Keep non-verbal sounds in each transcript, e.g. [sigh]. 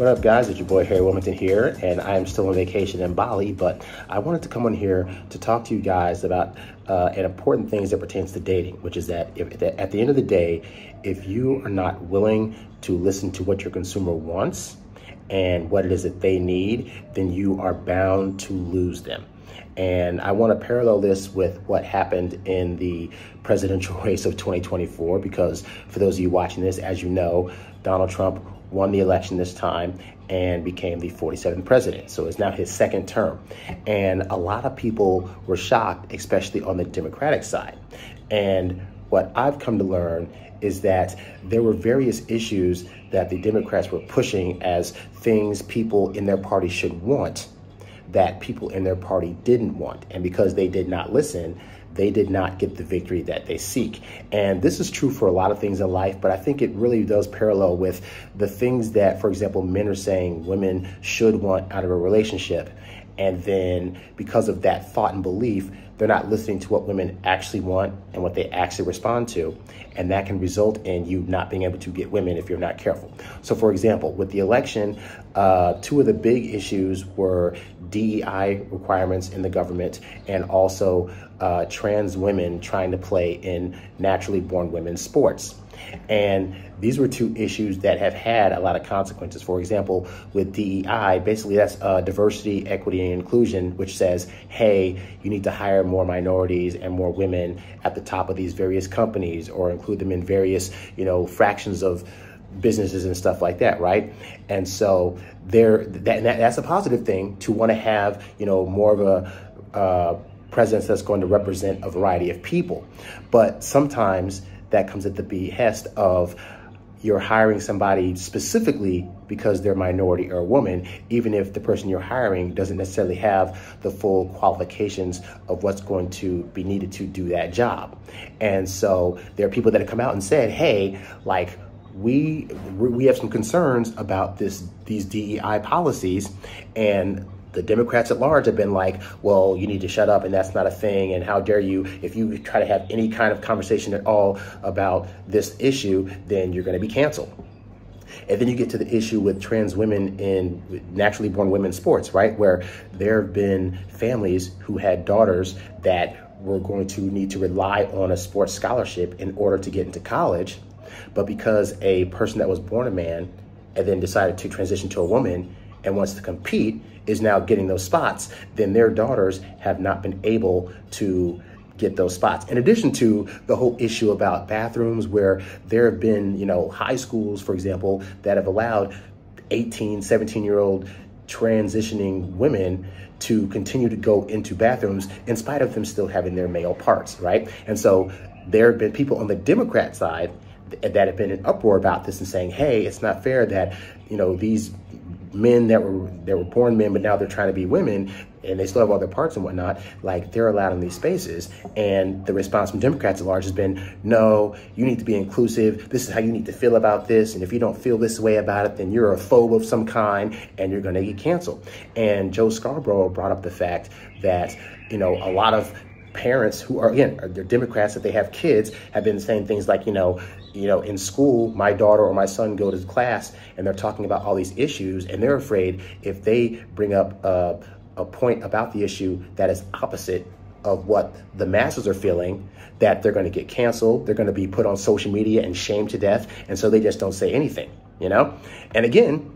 What up, guys? It's your boy Harry Wilmington here, and I am still on vacation in Bali. But I wanted to come on here to talk to you guys about uh, an important things that pertains to dating, which is that if, at the end of the day, if you are not willing to listen to what your consumer wants and what it is that they need, then you are bound to lose them. And I want to parallel this with what happened in the presidential [laughs] race of 2024, because for those of you watching this, as you know, Donald Trump won the election this time and became the 47th president. So it's now his second term. And a lot of people were shocked, especially on the Democratic side. And what I've come to learn is that there were various issues that the Democrats were pushing as things people in their party should want that people in their party didn't want. And because they did not listen, they did not get the victory that they seek. And this is true for a lot of things in life, but I think it really does parallel with the things that, for example, men are saying women should want out of a relationship. And then because of that thought and belief, they're not listening to what women actually want and what they actually respond to. And that can result in you not being able to get women if you're not careful. So, for example, with the election, uh, two of the big issues were DEI requirements in the government and also uh, trans women trying to play in naturally born women's sports. And these were two issues that have had a lot of consequences. For example, with DEI, basically that's uh, diversity, equity, and inclusion, which says, hey, you need to hire more minorities and more women at the top of these various companies or include them in various, you know, fractions of businesses and stuff like that, right? And so there, that, that's a positive thing to want to have, you know, more of a uh, presence that's going to represent a variety of people. But sometimes that comes at the behest of you're hiring somebody specifically because they're minority or a woman, even if the person you're hiring doesn't necessarily have the full qualifications of what's going to be needed to do that job. And so there are people that have come out and said, hey, like, we we have some concerns about this these DEI policies and the Democrats at large have been like, well, you need to shut up and that's not a thing. And how dare you, if you try to have any kind of conversation at all about this issue, then you're going to be canceled. And then you get to the issue with trans women in naturally born women's sports, right? Where there have been families who had daughters that were going to need to rely on a sports scholarship in order to get into college. But because a person that was born a man and then decided to transition to a woman and wants to compete is now getting those spots, then their daughters have not been able to get those spots. In addition to the whole issue about bathrooms where there have been, you know, high schools, for example, that have allowed 18, 17 year old transitioning women to continue to go into bathrooms in spite of them still having their male parts, right? And so there have been people on the Democrat side that have been in uproar about this and saying, hey, it's not fair that, you know, these men that were that were born men, but now they're trying to be women, and they still have all their parts and whatnot. Like they're allowed in these spaces, and the response from Democrats at large has been, "No, you need to be inclusive. This is how you need to feel about this, and if you don't feel this way about it, then you're a phobe of some kind, and you're going to get canceled." And Joe Scarborough brought up the fact that you know a lot of parents who are again uh, they're Democrats that they have kids have been saying things like you know you know in school my daughter or my son go to class and they're talking about all these issues and they're afraid if they bring up a, a point about the issue that is opposite of what the masses are feeling that they're going to get canceled they're going to be put on social media and shamed to death and so they just don't say anything you know? And again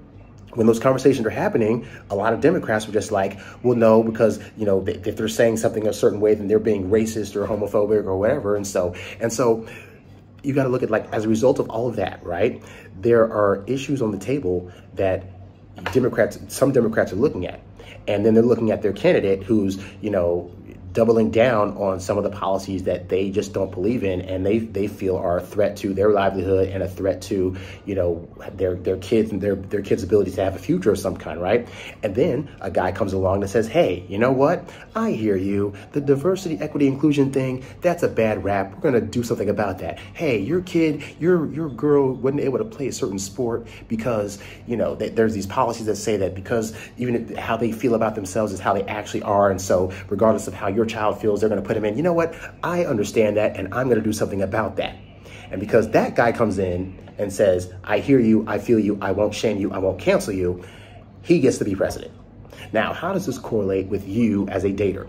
when those conversations are happening, a lot of Democrats were just like, well, no, because, you know, if they're saying something a certain way, then they're being racist or homophobic or whatever. And so, and so you got to look at like, as a result of all of that, right? There are issues on the table that Democrats, some Democrats are looking at. And then they're looking at their candidate who's, you know, doubling down on some of the policies that they just don't believe in and they they feel are a threat to their livelihood and a threat to you know their their kids and their their kids ability to have a future of some kind right? And then a guy comes along that says hey you know what? I hear you. The diversity equity inclusion thing that's a bad rap. We're going to do something about that. Hey your kid your your girl wasn't able to play a certain sport because you know they, there's these policies that say that because even how they feel about themselves is how they actually are. And so regardless of how your child feels they're going to put them in. You know what? I understand that and I'm going to do something about that. And because that guy comes in and says, I hear you, I feel you, I won't shame you, I won't cancel you, he gets to be president. Now, how does this correlate with you as a dater?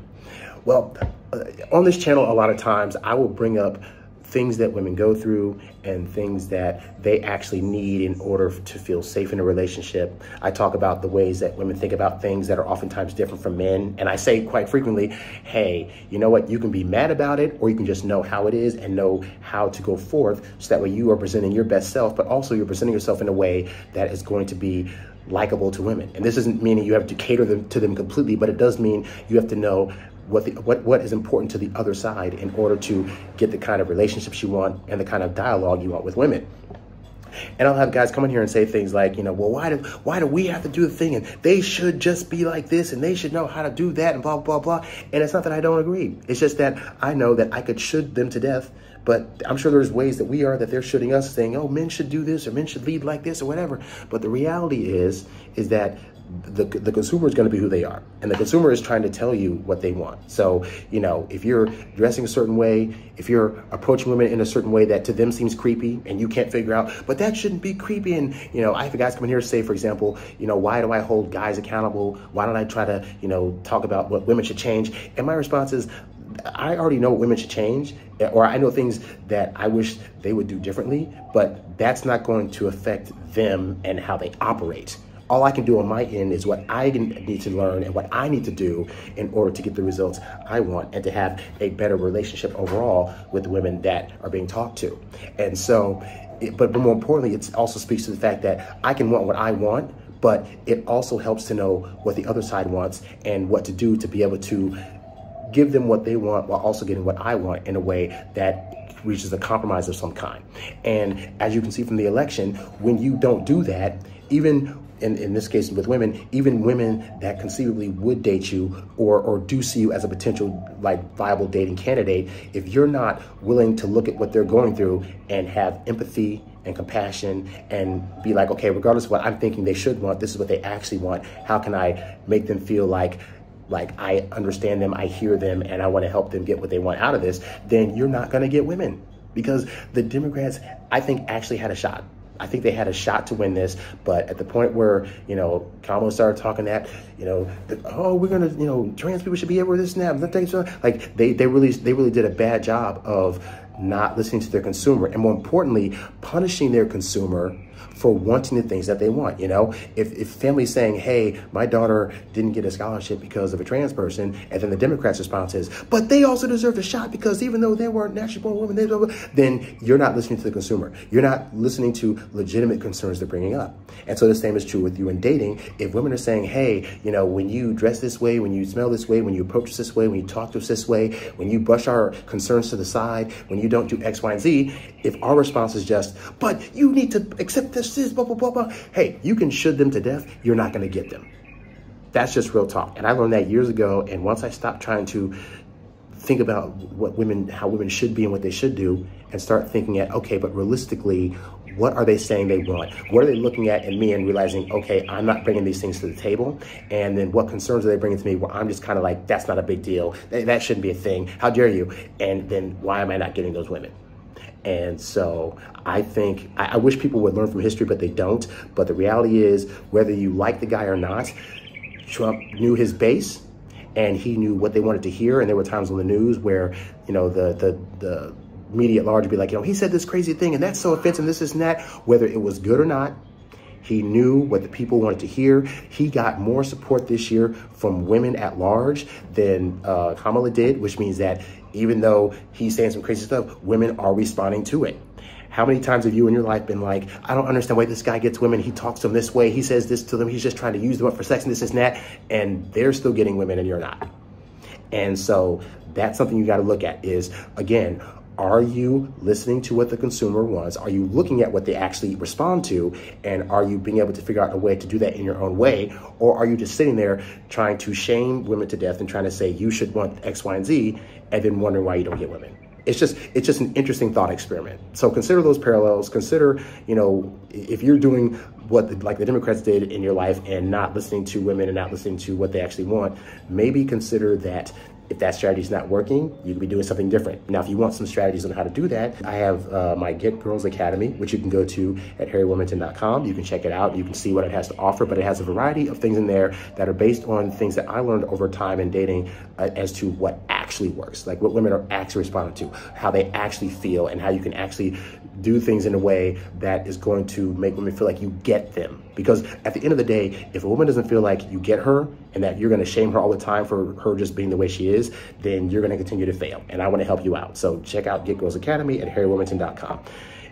Well, uh, on this channel, a lot of times I will bring up things that women go through and things that they actually need in order to feel safe in a relationship. I talk about the ways that women think about things that are oftentimes different from men. And I say quite frequently, hey, you know what? You can be mad about it or you can just know how it is and know how to go forth so that way you are presenting your best self, but also you're presenting yourself in a way that is going to be likable to women. And this isn't meaning you have to cater them to them completely, but it does mean you have to know what, the, what, what is important to the other side in order to get the kind of relationships you want and the kind of dialogue you want with women. And I'll have guys come in here and say things like, you know, well, why do why do we have to do the thing? And they should just be like this, and they should know how to do that, and blah blah blah. And it's not that I don't agree. It's just that I know that I could should them to death, but I'm sure there's ways that we are that they're shooting us, saying, oh, men should do this or men should lead like this or whatever. But the reality is, is that the, the consumer is going to be who they are. And the consumer is trying to tell you what they want. So, you know, if you're dressing a certain way, if you're approaching women in a certain way that to them seems creepy and you can't figure out, but that shouldn't be creepy. And, you know, I have guys come in here say, for example, you know, why do I hold guys accountable? Why don't I try to, you know, talk about what women should change? And my response is, I already know what women should change, or I know things that I wish they would do differently, but that's not going to affect them and how they operate all I can do on my end is what I need to learn and what I need to do in order to get the results I want and to have a better relationship overall with the women that are being talked to. And so, it, but, but more importantly, it also speaks to the fact that I can want what I want, but it also helps to know what the other side wants and what to do to be able to give them what they want while also getting what I want in a way that reaches a compromise of some kind. And as you can see from the election, when you don't do that, even in, in this case with women, even women that conceivably would date you or, or do see you as a potential like viable dating candidate, if you're not willing to look at what they're going through and have empathy and compassion and be like, okay, regardless of what I'm thinking they should want, this is what they actually want. How can I make them feel like like I understand them, I hear them, and I want to help them get what they want out of this, then you're not going to get women because the Democrats, I think, actually had a shot. I think they had a shot to win this, but at the point where, you know, Kamala started talking that, you know, the, oh, we're gonna, you know, trans people should be able to this. Like they, they really, they really did a bad job of not listening to their consumer and more importantly, punishing their consumer for wanting the things that they want. You know, if, if families saying, hey, my daughter didn't get a scholarship because of a trans person, and then the Democrats' response is, but they also deserve a shot because even though they weren't naturally born women, they, then you're not listening to the consumer. You're not listening to legitimate concerns they're bringing up. And so the same is true with you in dating. If women are saying, hey, you know, when you dress this way, when you smell this way, when you approach this way, when you talk to us this way, when you brush our concerns to the side, when you don't do X, Y, and Z, if our response is just, but you need to accept this this, blah, blah, blah, blah. Hey, you can should them to death. You're not going to get them. That's just real talk. And I learned that years ago. And once I stopped trying to think about what women, how women should be and what they should do, and start thinking at, okay, but realistically, what are they saying they want? What are they looking at in me and realizing, okay, I'm not bringing these things to the table? And then what concerns are they bringing to me where I'm just kind of like, that's not a big deal. That, shouldn't be a thing. How dare you? And then why am I not getting those women? And so I think, I, I wish people would learn from history, but they don't. But the reality is, whether you like the guy or not, Trump knew his base and he knew what they wanted to hear. And there were times on the news where, you know, the, the, the media at large be like, you know, he said this crazy thing and that's so offensive, this, is and that. Whether it was good or not, he knew what the people wanted to hear. He got more support this year from women at large than uh, Kamala did, which means that even though he's saying some crazy stuff, women are responding to it. How many times have you in your life been like, I don't understand why this guy gets women. He talks to them this way. He says this to them. He's just trying to use them up for sex and this, and that. And they're still getting women and you're not. And so that's something you got to look at is, again, are you listening to what the consumer wants? Are you looking at what they actually respond to? And are you being able to figure out a way to do that in your own way? Or are you just sitting there trying to shame women to death and trying to say you should want X, Y, and Z, and then wondering why you don't get women? It's just it's just an interesting thought experiment. So consider those parallels. Consider, you know, if you're doing what the, like the Democrats did in your life and not listening to women and not listening to what they actually want, maybe consider that if that strategy is not working, you could be doing something different. Now, if you want some strategies on how to do that, I have uh, my Get Girls Academy, which you can go to at harrywilmington.com. You can check it out. You can see what it has to offer, but it has a variety of things in there that are based on things that I learned over time in dating uh, as to what actually works, like what women are actually responding to, how they actually feel, and how you can actually do things in a way that is going to make women feel like you get them. Because at the end of the day, if a woman doesn't feel like you get her and that you're going to shame her all the time for her just being the way she is, then you're going to continue to fail. And I want to help you out. So check out Get Girls Academy at harrywilmington.com.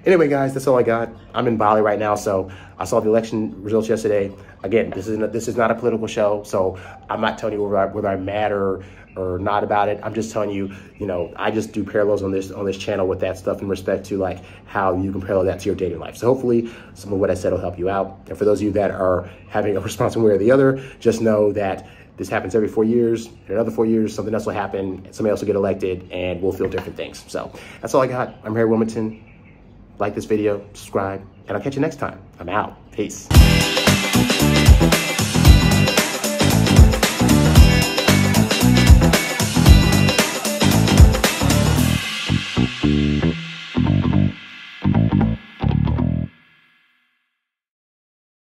Anyway, guys, that's all I got. I'm in Bali right now, so I saw the election results yesterday. Again, this is not, this is not a political show, so I'm not telling you whether, I, whether I'm mad or or not about it. I'm just telling you, you know, I just do parallels on this on this channel with that stuff in respect to like how you can parallel that to your dating life. So hopefully, some of what I said will help you out. And for those of you that are having a [laughs] response one way or the other, just know that this happens every four years. In another four years, something else will happen. Somebody else will get elected, and we'll feel different things. So that's all I got. I'm Harry Wilmington like this video, subscribe, and I'll catch you next time. I'm out. Peace.